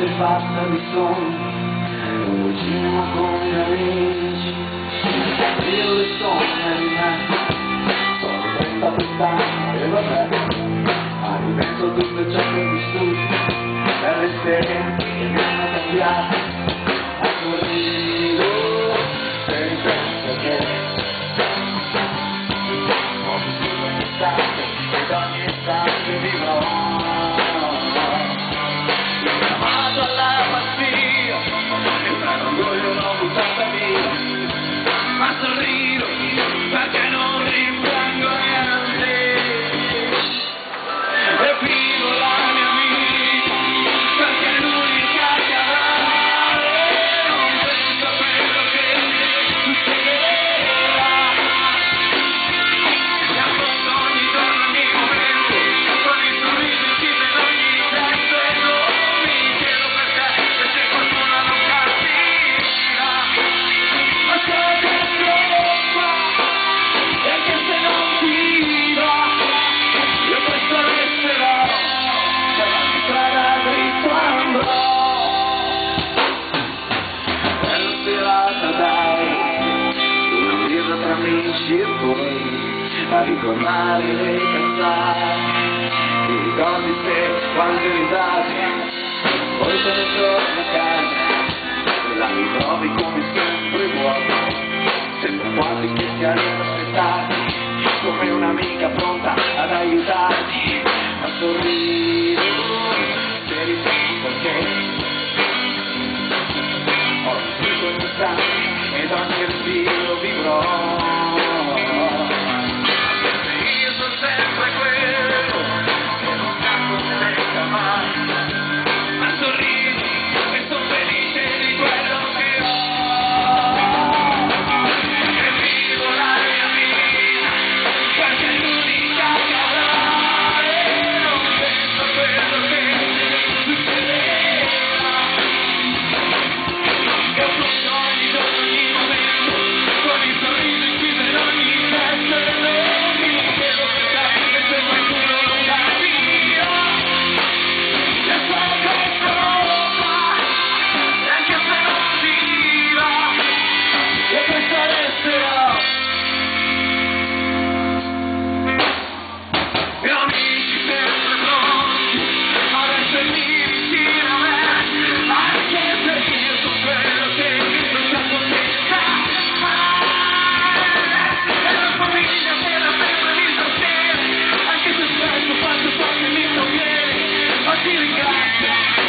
del passa di som lo vicino con a amici. amici poi a ricordare le cazzate ti ricordi se quando ridavi poi te ne torni a casa. E la ritrovi come sempre vuoto sembra quasi che ti arriva aspettati come un'amica pronta ad aiutarti. A sorridere Yeah.